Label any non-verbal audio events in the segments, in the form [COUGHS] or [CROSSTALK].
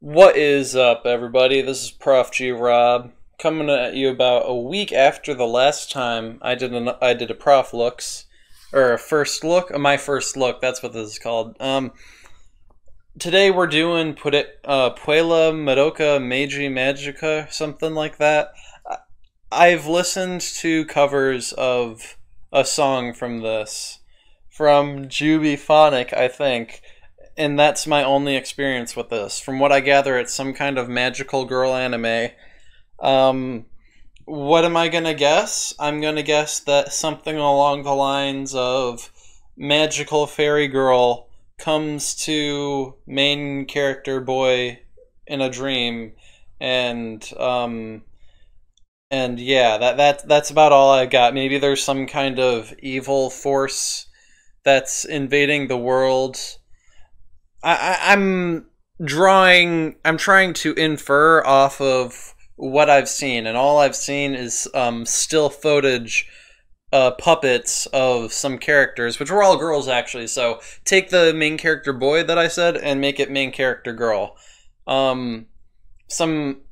What is up, everybody? This is Prof G Rob coming at you about a week after the last time I did an I did a Prof looks or a first look, my first look. That's what this is called. Um, today we're doing put it uh, Puella Madoka Magi Magica, something like that. I've listened to covers of a song from this from Jubyphonic, I think and that's my only experience with this. From what I gather, it's some kind of magical girl anime. Um, what am I gonna guess? I'm gonna guess that something along the lines of magical fairy girl comes to main character boy in a dream, and um, and yeah, that that that's about all I got. Maybe there's some kind of evil force that's invading the world I, I'm drawing. I'm trying to infer off of what I've seen, and all I've seen is um, still footage, uh, puppets of some characters, which were all girls actually. So take the main character boy that I said and make it main character girl. Um, some.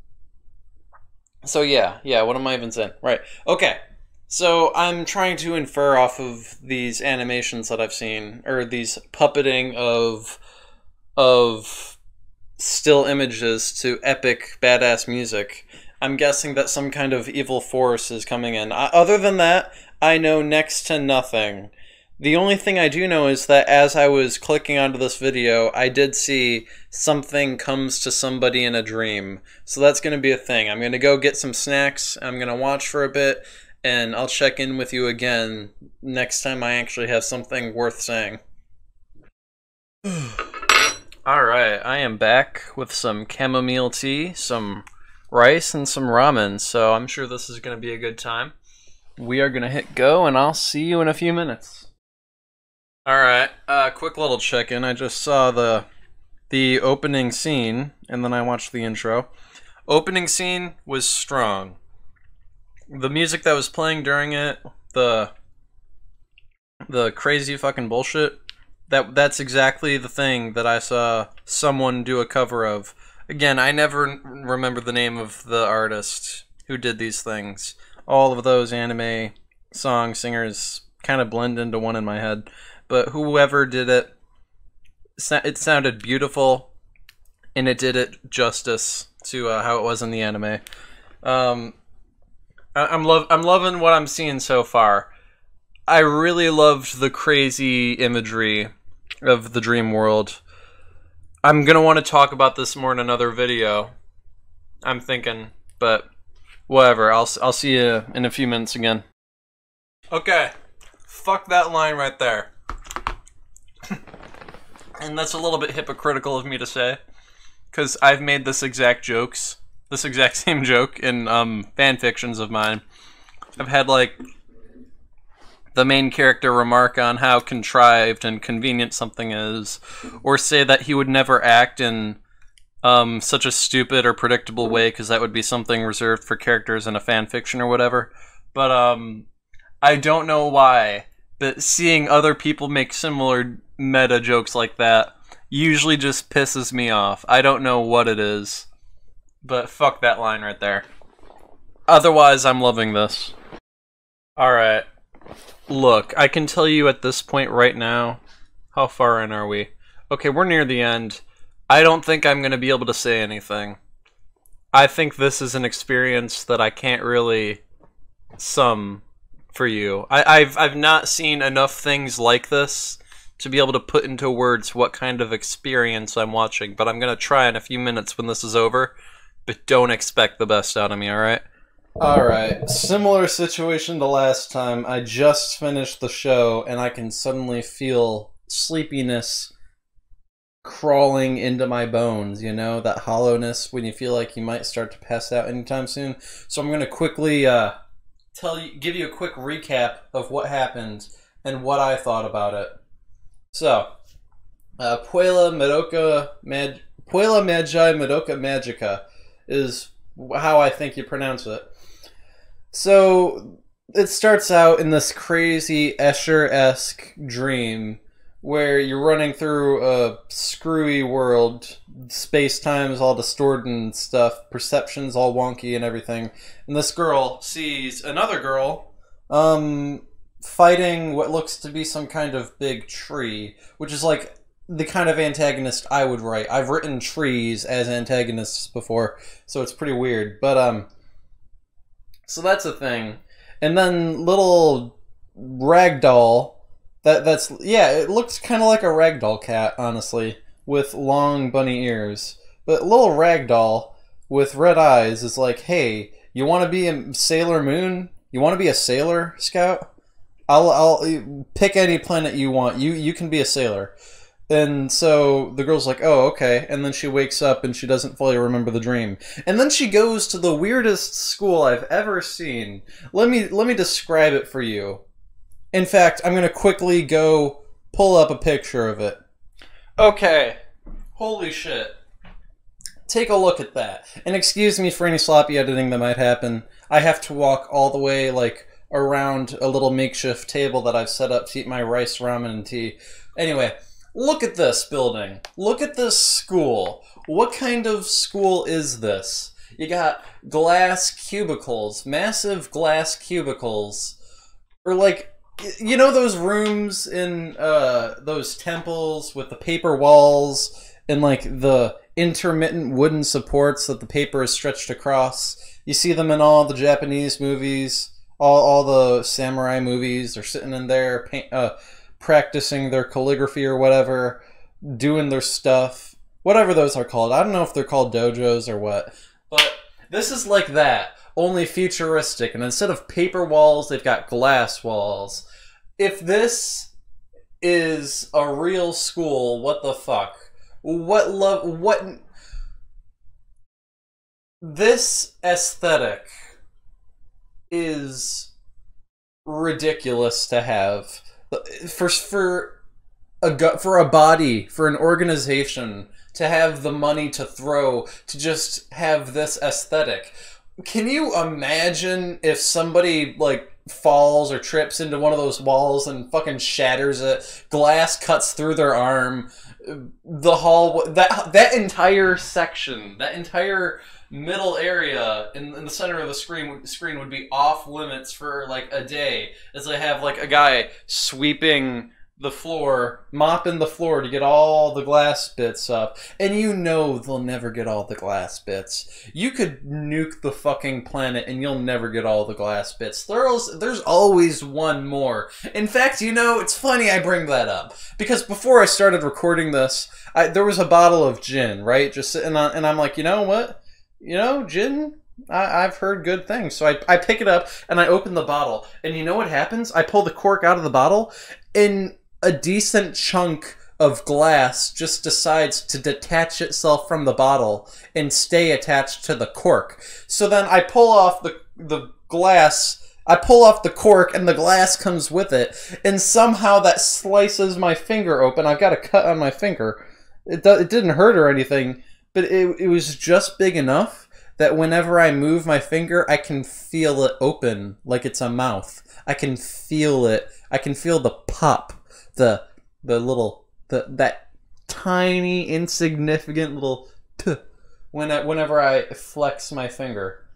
So yeah, yeah. What am I even saying? Right. Okay. So I'm trying to infer off of these animations that I've seen, or these puppeting of of still images to epic badass music. I'm guessing that some kind of evil force is coming in. I, other than that, I know next to nothing. The only thing I do know is that as I was clicking onto this video, I did see something comes to somebody in a dream. So that's going to be a thing. I'm going to go get some snacks, I'm going to watch for a bit, and I'll check in with you again next time I actually have something worth saying. [SIGHS] [SIGHS] [SIGHS] All right, I am back with some chamomile tea, some rice, and some ramen. So I'm sure this is going to be a good time. We are going to hit go, and I'll see you in a few minutes. All right, uh, quick little check-in. I just saw the the opening scene, and then I watched the intro. Opening scene was strong. The music that was playing during it, the the crazy fucking bullshit that that's exactly the thing that I saw someone do a cover of. Again, I never remember the name of the artist who did these things. All of those anime song singers kind of blend into one in my head, but whoever did it, it sounded beautiful, and it did it justice to uh, how it was in the anime. Um, I- I'm love I'm loving what I'm seeing so far. I really loved the crazy imagery of the dream world. I'm gonna want to talk about this more in another video. I'm thinking, but whatever. I'll I'll see you in a few minutes again. Okay, fuck that line right there. [COUGHS] and that's a little bit hypocritical of me to say, because I've made this exact jokes, this exact [LAUGHS] same joke in um, fan fictions of mine. I've had like the main character remark on how contrived and convenient something is, or say that he would never act in um, such a stupid or predictable way because that would be something reserved for characters in a fan fiction or whatever. But um, I don't know why, but seeing other people make similar meta jokes like that usually just pisses me off. I don't know what it is, but fuck that line right there. Otherwise, I'm loving this. Alright. Look, I can tell you at this point right now, how far in are we? Okay, we're near the end. I don't think I'm going to be able to say anything. I think this is an experience that I can't really sum for you. I, have I've not seen enough things like this to be able to put into words what kind of experience I'm watching, but I'm going to try in a few minutes when this is over. But don't expect the best out of me, alright? Alright, similar situation to last time. I just finished the show and I can suddenly feel sleepiness crawling into my bones, you know, that hollowness when you feel like you might start to pass out anytime soon. So I'm going to quickly uh, tell you give you a quick recap of what happened and what I thought about it. So, uh, Puella Madoka Mag Puella Magi Madoka Magica is how I think you pronounce it. So it starts out in this crazy Escher esque dream where you're running through a screwy world. Space time is all distorted and stuff. Perception's all wonky and everything. And this girl sees another girl, um, fighting what looks to be some kind of big tree, which is like the kind of antagonist I would write. I've written trees as antagonists before, so it's pretty weird. But um, so that's a thing. And then little ragdoll that that's yeah, it looks kind of like a ragdoll cat, honestly, with long bunny ears. But little ragdoll with red eyes is like, "Hey, you want to be a Sailor Moon? You want to be a sailor, Scout? I'll I'll pick any planet you want. You you can be a sailor." And so the girl's like, "Oh, okay." And then she wakes up and she doesn't fully remember the dream. And then she goes to the weirdest school I've ever seen. Let me let me describe it for you. In fact, I'm going to quickly go pull up a picture of it. Okay. Holy shit. Take a look at that. And excuse me for any sloppy editing that might happen. I have to walk all the way, like, around a little makeshift table that I've set up to eat my rice, ramen, and tea. Anyway, look at this building. Look at this school. What kind of school is this? You got glass cubicles, massive glass cubicles. Or, like, you know those rooms in uh, those temples with the paper walls and like the intermittent wooden supports that the paper is stretched across. You see them in all the Japanese movies, all all the samurai movies. They're sitting in there, paint, uh, practicing their calligraphy or whatever, doing their stuff, whatever those are called. I don't know if they're called dojos or what, but this is like that only futuristic. And instead of paper walls, they've got glass walls. If this is a real school, what the fuck? What love? What? This aesthetic is ridiculous to have for for a for a body for an organization to have the money to throw to just have this aesthetic can you imagine if somebody like falls or trips into one of those walls and fucking shatters it? Glass cuts through their arm. The hall that that entire section, that entire middle area in, in the center of the screen screen would be off limits for like a day as they have like a guy sweeping the floor, mopping the floor to get all the glass bits up. And you know they'll never get all the glass bits. You could nuke the fucking planet and you'll never get all the glass bits. There's, there's always one more. In fact, you know, it's funny I bring that up. Because before I started recording this, I, there was a bottle of gin, right? Just sitting on, and I'm like, you know what? You know, gin, I, have heard good things. So I, I pick it up and I open the bottle. And you know what happens? I pull the cork out of the bottle and a decent chunk of glass just decides to detach itself from the bottle and stay attached to the cork. So then I pull off the the glass I pull off the cork and the glass comes with it, and somehow that slices my finger open. I've got a cut on my finger. It, do, it didn't hurt or anything, but it, it was just big enough that whenever I move my finger, I can feel it open like it's a mouth. I can feel it. I can feel the pop the the little the that tiny insignificant little when I, whenever I flex my finger.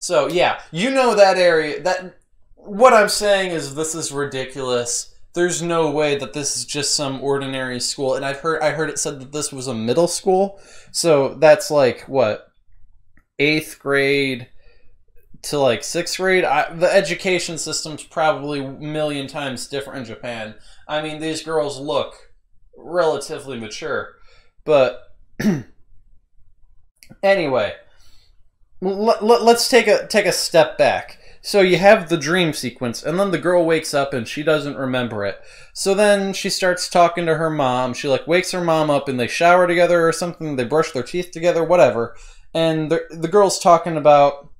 So yeah, you know that area. That what I'm saying is this is ridiculous. There's no way that this is just some ordinary school. And I've heard I heard it said that this was a middle school. So that's like what eighth grade to like sixth grade. I, the education system's probably million times different in Japan. I mean, these girls look relatively mature, but [CLEARS THROAT] anyway, let, let, let's take a take a step back. So you have the dream sequence, and then the girl wakes up and she doesn't remember it. So then she starts talking to her mom. She like wakes her mom up, and they shower together or something. They brush their teeth together, whatever. And the the girl's talking about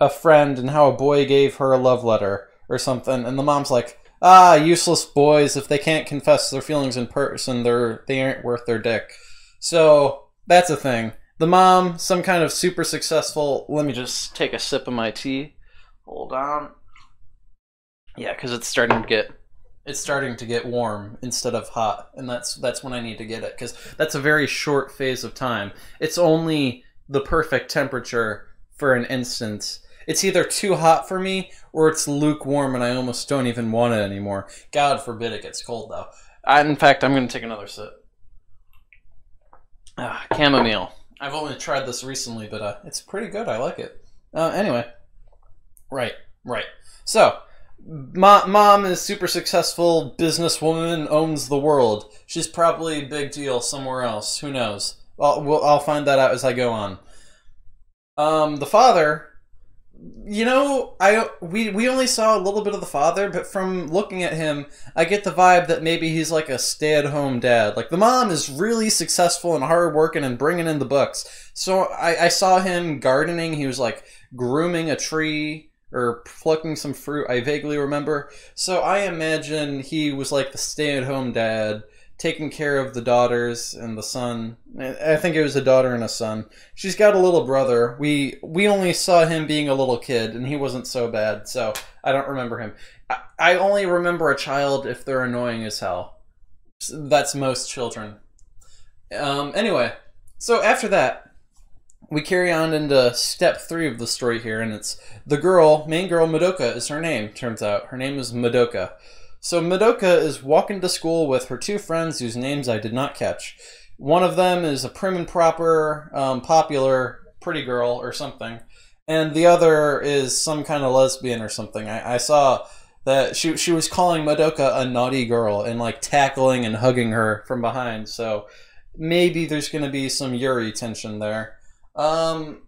a friend and how a boy gave her a love letter or something. And the mom's like, ah, useless boys. If they can't confess their feelings in person, they're they aren't worth their dick. So that's a thing. The mom, some kind of super successful. Let me just take a sip of my tea. Hold on. Yeah, because it's starting to get it's starting to get warm instead of hot, and that's that's when I need to get it because that's a very short phase of time. It's only the perfect temperature for an instant. It's either too hot for me or it's lukewarm and I almost don't even want it anymore. God forbid it gets cold though. I, in fact, I'm going to take another sip. Ah, chamomile. I've only tried this recently, but uh, it's pretty good. I like it. Uh, anyway, right, right. So, Mom, mom is super successful businesswoman, owns the world. She's probably a big deal somewhere else. Who knows? I'll, we'll, I'll find that out as I go on. Um, the father, you know, I we we only saw a little bit of the father, but from looking at him, I get the vibe that maybe he's like a stay-at-home dad. Like the mom is really successful and hardworking and bringing in the books. So I, I saw him gardening. He was like grooming a tree or plucking some fruit. I vaguely remember. So I imagine he was like the stay-at-home dad, taking care of the daughters and the son. I think it was a daughter and a son. She's got a little brother. We we only saw him being a little kid, and he wasn't so bad. So I don't remember him. I, I only remember a child if they're annoying as hell. That's most children. Um, anyway, so after that, we carry on into step three of the story here, and it's the girl, main girl, Madoka is her name, turns out. Her name is Madoka. So Madoka is walking to school with her two friends whose names I did not catch. One of them is a prim and proper, um, popular, pretty girl or something, and the other is some kind of lesbian or something. I, I saw that she she was calling Madoka a naughty girl and like tackling and hugging her from behind. So maybe there's going to be some Yuri tension there. Um,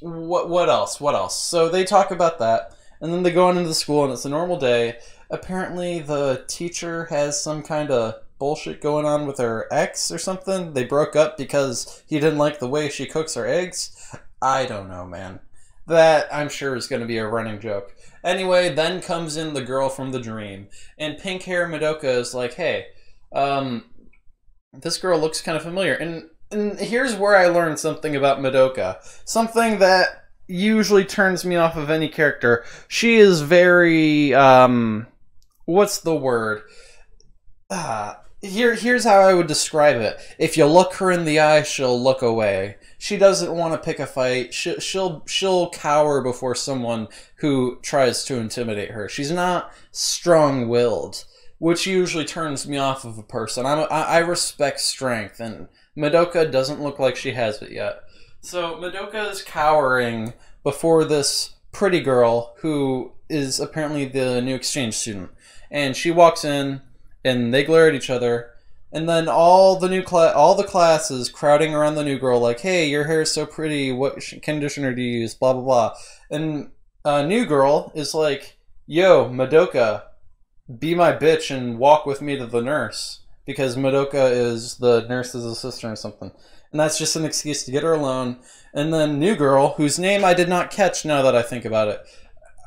what what else? What else? So they talk about that, and then they go on into the school, and it's a normal day. Apparently, the teacher has some kind of bullshit going on with her ex or something. They broke up because he didn't like the way she cooks her eggs. I don't know, man. That I'm sure is going to be a running joke. Anyway, then comes in the girl from the dream, and pink hair Madoka is like, "Hey, um, this girl looks kind of familiar." And and here's where I learned something about Madoka. Something that usually turns me off of any character. She is very um what's the word? Uh, here here's how I would describe it. If you look her in the eye, she'll look away. She doesn't want to pick a fight. She, she'll she'll cower before someone who tries to intimidate her. She's not strong-willed, which usually turns me off of a person. I'm I, I respect strength and Madoka doesn't look like she has it yet. So Madoka is cowering before this pretty girl who is apparently the new exchange student. And she walks in and they glare at each other. And then all the new class, all the classes crowding around the new girl, like, "Hey, your hair is so pretty. What conditioner do you use?" Blah blah blah. And a new girl is like, "Yo, Madoka, be my bitch and walk with me to the nurse." Because Madoka is the nurse's assistant or something. And that's just an excuse to get her alone. And then New Girl, whose name I did not catch now that I think about it.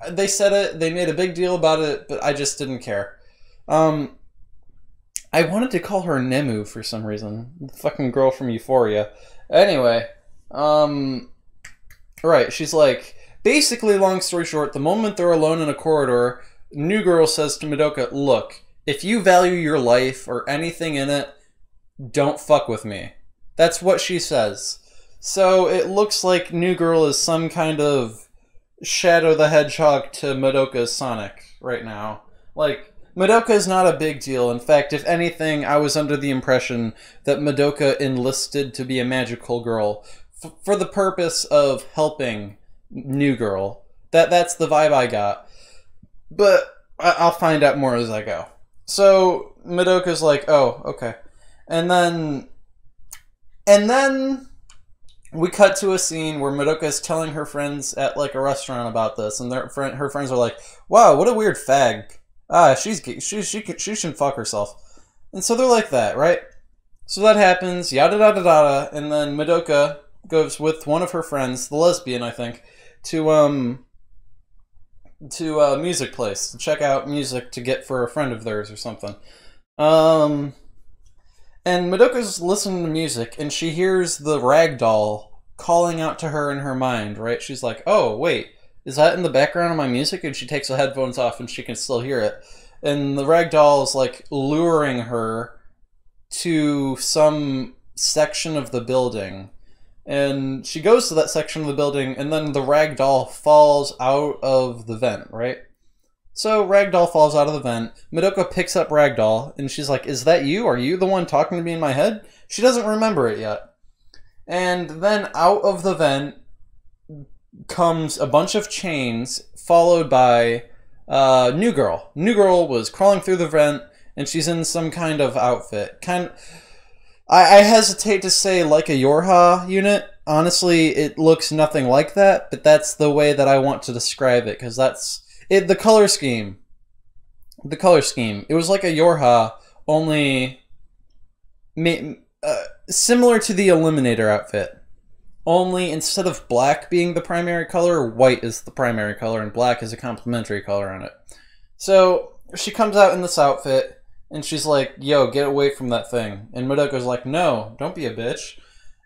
They said it, they made a big deal about it, but I just didn't care. Um, I wanted to call her Nemu for some reason. The fucking girl from Euphoria. Anyway, um, right, she's like, basically, long story short, the moment they're alone in a corridor, New Girl says to Madoka, look, if you value your life or anything in it, don't fuck with me. That's what she says. So it looks like New Girl is some kind of Shadow the Hedgehog to Madoka's Sonic right now. Like, Madoka is not a big deal. In fact, if anything, I was under the impression that Madoka enlisted to be a magical girl for the purpose of helping New Girl. That that's the vibe I got. But I- I'll find out more as I go. So Madoka's like, "Oh, okay," and then, and then we cut to a scene where Madoka is telling her friends at like a restaurant about this, and their friend, her friends are like, "Wow, what a weird fag! Ah, she's she she she should fuck herself," and so they're like that, right? So that happens, yada yada yada, and then Madoka goes with one of her friends, the lesbian, I think, to um to a music place to check out music to get for a friend of theirs or something. Um, and Madoka's listening to music and she hears the rag doll calling out to her in her mind, right? She's like, oh, wait, is that in the background of my music? And she takes the headphones off and she can still hear it. and the ragdoll is like luring her to some section of the building. And she goes to that section of the building, and then the ragdoll falls out of the vent, right? So Ragdoll falls out of the vent. Madoka picks up Ragdoll, and she's like, Is that you? Are you the one talking to me in my head? She doesn't remember it yet. And then out of the vent comes a bunch of chains, followed by uh, New Girl. New Girl was crawling through the vent, and she's in some kind of outfit. Kind I, I hesitate to say like a Yorha unit. Honestly, it looks nothing like that, but that's the way that I want to describe it, because that's it, the color scheme. The color scheme. It was like a Yorha, only uh, similar to the Eliminator outfit. Only instead of black being the primary color, white is the primary color, and black is a complementary color on it. So she comes out in this outfit, and she's like, "Yo, get away from that thing." And Madoka's like, "No, don't be a bitch."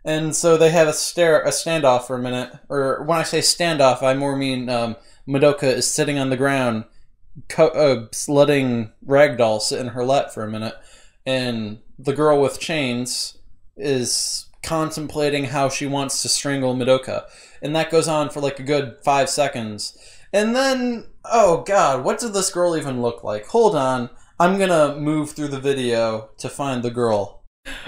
And so they have a stare, a standoff for a minute. Or when I say standoff, I more mean um, Madoka is sitting on the ground, co- uh, letting Ragdoll sit in her lap for a minute, and the girl with chains is contemplating how she wants to strangle Madoka. And that goes on for like a good five seconds. And then, oh god, what did this girl even look like? Hold on, I'm gonna move through the video to find the girl.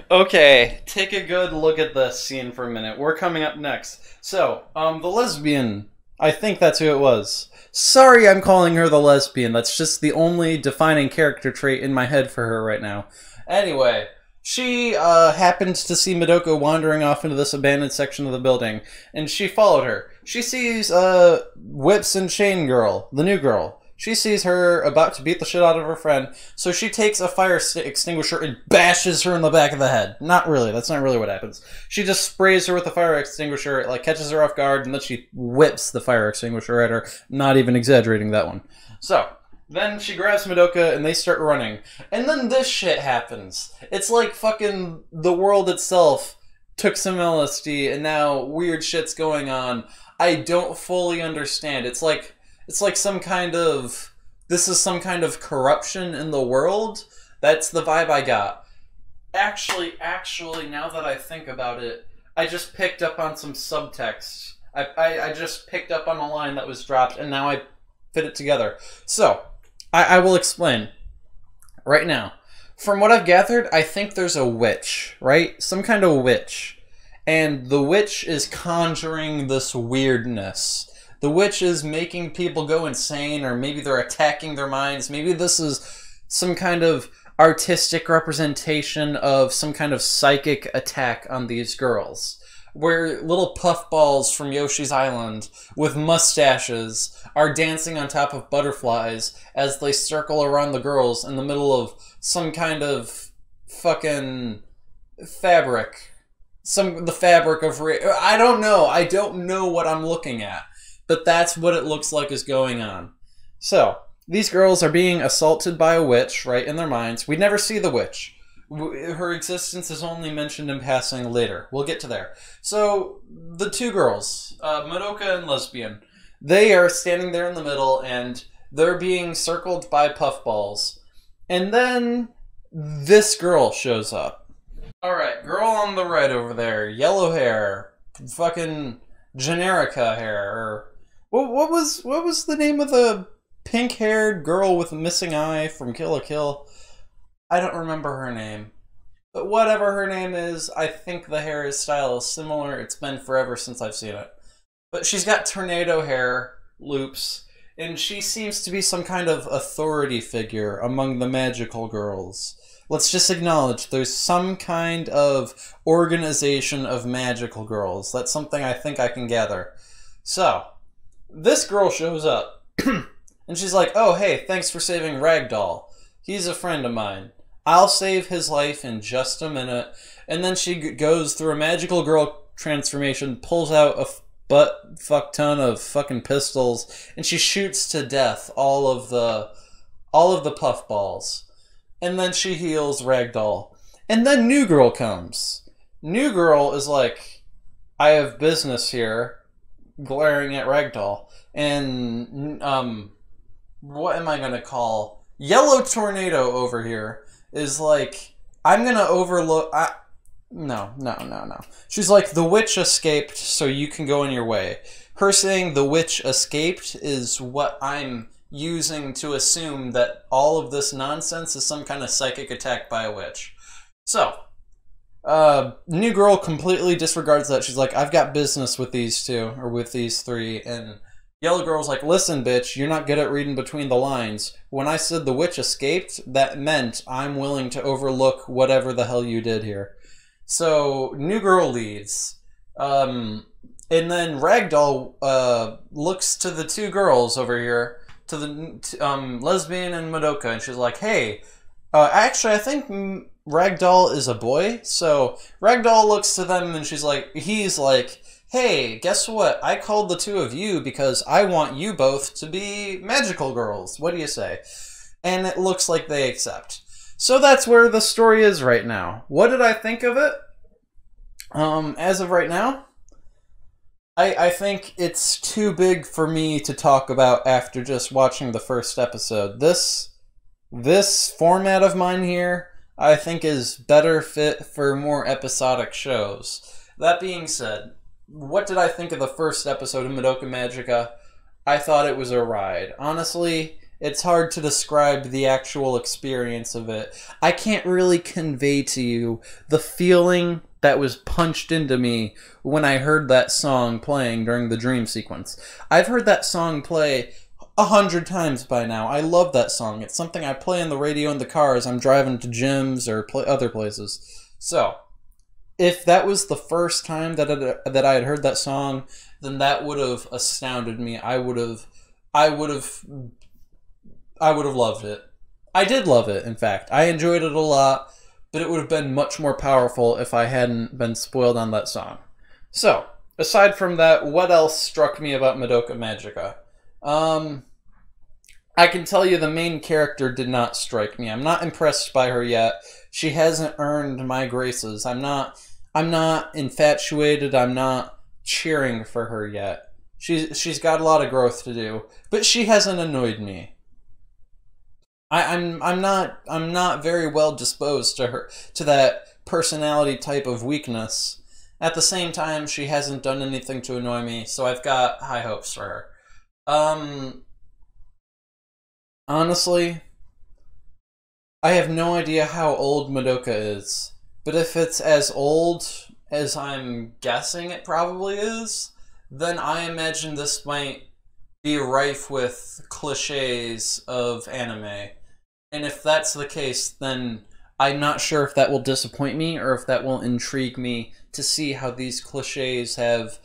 Okay, take a good look at this scene for a minute. We're coming up next. So, um, the lesbian I think that's who it was. Sorry I'm calling her the lesbian. That's just the only defining character trait in my head for her right now. Anyway, she uh, happened to see Madoka wandering off into this abandoned section of the building, and she followed her. She sees uh, Whips and Chain Girl, the new girl. She sees her about to beat the shit out of her friend, so she takes a fire extinguisher and bashes her in the back of the head. Not really, that's not really what happens. She just sprays her with the fire extinguisher, it like catches her off guard, and then she whips the fire extinguisher at her. Not even exaggerating that one. So, then she grabs Madoka and they start running. And then this shit happens. It's like fucking the world itself took some LSD and now weird shit's going on. I don't fully understand. It's like it's like some kind of this is some kind of corruption in the world. That's the vibe I got. Actually, actually, now that I think about it, I just picked up on some subtext. I, I, I just picked up on a line that was dropped, and now I fit it together. So, I, I will explain right now. From what I've gathered, I think there's a witch, right? Some kind of witch. And the witch is conjuring this weirdness the witch is making people go insane, or maybe they're attacking their minds. Maybe this is some kind of artistic representation of some kind of psychic attack on these girls. Where little puffballs from Yoshi's Island with mustaches are dancing on top of butterflies as they circle around the girls in the middle of some kind of fucking fabric. Some the fabric of I don't know. I don't know what I'm looking at but that's what it looks like is going on. So, these girls are being assaulted by a witch, right, in their minds. We never see the witch. Her existence is only mentioned in passing later. We'll get to there. So, the two girls, uh, Madoka and Lesbian, they are standing there in the middle and they're being circled by puffballs. And then this girl shows up. Alright, girl on the right over there, yellow hair, fucking Generica hair, or what, what was what was the name of the pink haired girl with a missing eye from Kill la Kill? I don't remember her name. But whatever her name is, I think the hair style is similar. It's been forever since I've seen it. But she's got tornado hair loops, and she seems to be some kind of authority figure among the magical girls. Let's just acknowledge there's some kind of organization of magical girls. That's something I think I can gather. So, this girl shows up [CLEARS THROAT] and she's like, "Oh, hey, thanks for saving Ragdoll. He's a friend of mine. I'll save his life in just a minute." And then she goes through a magical girl transformation, pulls out a butt fuck ton of fucking pistols, and she shoots to death all of the all of the puffballs. And then she heals Ragdoll. And then New Girl comes. New Girl is like, I have business here glaring at Ragdoll. And um, what am I gonna call Yellow Tornado over here is like, I'm gonna overlook. I, no, no, no, no. She's like, the witch escaped, so you can go in your way. Her saying the witch escaped is what I'm using to assume that all of this nonsense is some kind of psychic attack by a witch. So, uh, new girl completely disregards that. She's like, I've got business with these two, or with these three, and Yellow Girl's like, listen, bitch, you're not good at reading between the lines. When I said the witch escaped, that meant I'm willing to overlook whatever the hell you did here. So, New Girl leaves. Um, and then Ragdoll uh, looks to the two girls over here, to the um, lesbian and Madoka, and she's like, hey, uh, actually, I think Ragdoll is a boy. So, Ragdoll looks to them and she's like, he's like, hey, guess what? I called the two of you because I want you both to be magical girls. What do you say? And it looks like they accept. So that's where the story is right now. What did I think of it? Um, as of right now, I, I think it's too big for me to talk about after just watching the first episode. This this format of mine here, I think is better fit for more episodic shows. That being said, what did I think of the first episode of Madoka Magica? I thought it was a ride. Honestly, it's hard to describe the actual experience of it. I can't really convey to you the feeling that was punched into me when I heard that song playing during the dream sequence. I've heard that song play a hundred times by now. I love that song. It's something I play on the radio in the car as I'm driving to gyms or other places. So, if that was the first time that I, that I had heard that song, then that would have astounded me. I would have, I would have, I would have loved it. I did love it. In fact, I enjoyed it a lot, but it would have been much more powerful if I hadn't been spoiled on that song. So, aside from that, what else struck me about Madoka Magica? Um, I can tell you the main character did not strike me. I'm not impressed by her yet. She hasn't earned my graces. I'm not I'm not infatuated. I'm not cheering for her yet. She's she's got a lot of growth to do, but she hasn't annoyed me. I, I'm I'm not I'm not very well disposed to her to that personality type of weakness. At the same time, she hasn't done anything to annoy me, so I've got high hopes for her. Um, honestly, I have no idea how old Madoka is. But if it's as old as I'm guessing it probably is, then I imagine this might be rife with cliches of anime. And if that's the case, then I'm not sure if that will disappoint me or if that will intrigue me to see how these cliches have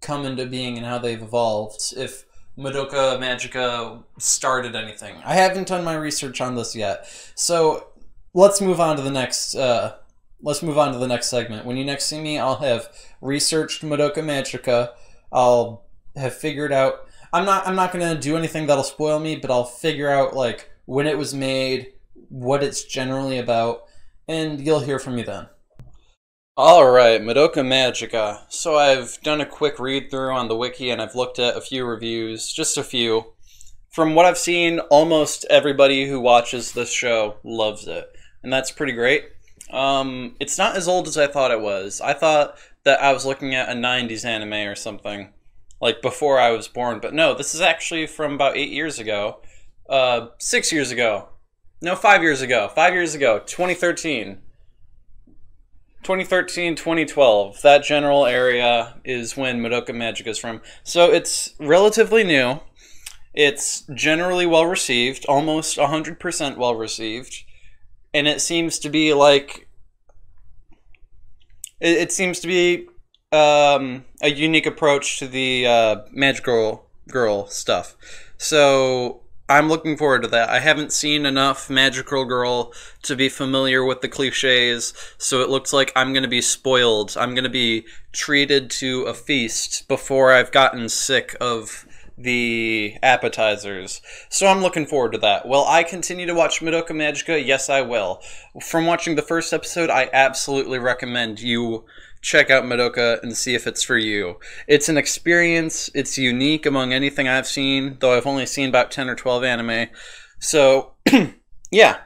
come into being and how they've evolved. If Madoka Magica started anything. I haven't done my research on this yet. So let's move on to the next uh, let's move on to the next segment. When you next see me, I'll have researched Madoka Magica. I'll have figured out. I'm not. I'm not gonna do anything that'll spoil me, but I'll figure out like when it was made, what it's generally about, and you'll hear from me then. Alright, Madoka Magica. So I've done a quick read through on the wiki and I've looked at a few reviews, just a few. From what I've seen, almost everybody who watches this show loves it. And that's pretty great. Um, it's not as old as I thought it was. I thought that I was looking at a 90s anime or something, like before I was born. But no, this is actually from about eight years ago. Uh, six years ago. No, five years ago. Five years ago. 2013. 2013, 2012. That general area is when Madoka Magic is from. So it's relatively new. It's generally well received, almost 100% well received and it seems to be like it, it seems to be um, a unique approach to the uh, magical girl stuff. So I'm looking forward to that. I haven't seen enough magical girl to be familiar with the cliches, so it looks like I'm going to be spoiled. I'm going to be treated to a feast before I've gotten sick of the appetizers. So I'm looking forward to that. Will I continue to watch Madoka Magica? Yes, I will. From watching the first episode, I absolutely recommend you check out Madoka and see if it's for you. It's an experience, it's unique among anything I've seen, though I've only seen about 10 or 12 anime. So, [CLEARS THROAT] yeah,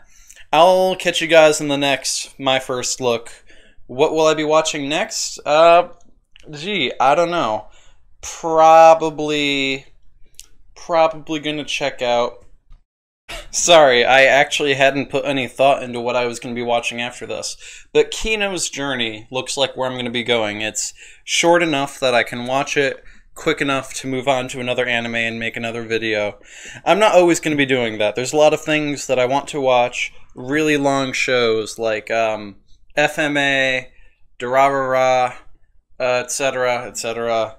I'll catch you guys in the next my first look. What will I be watching next? Uh, gee, I don't know. Probably, probably gonna check out. Sorry, I actually hadn't put any thought into what I was going to be watching after this. But Kino's Journey looks like where I'm going to be going. It's short enough that I can watch it quick enough to move on to another anime and make another video. I'm not always going to be doing that. There's a lot of things that I want to watch, really long shows like um, FMA, Durarara, etc., uh, etc.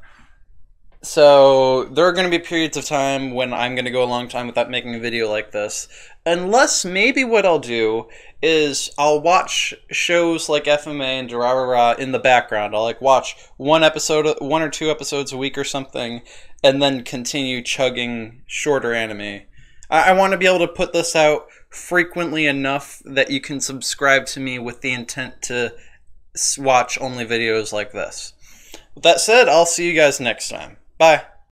So there are going to be periods of time when I'm going to go a long time without making a video like this. Unless maybe what I'll do is I'll watch shows like FMA and Durarara in the background. I'll like watch one episode, one or two episodes a week or something, and then continue chugging shorter anime. I, I want to be able to put this out frequently enough that you can subscribe to me with the intent to watch only videos like this. With that said, I'll see you guys next time. Bye.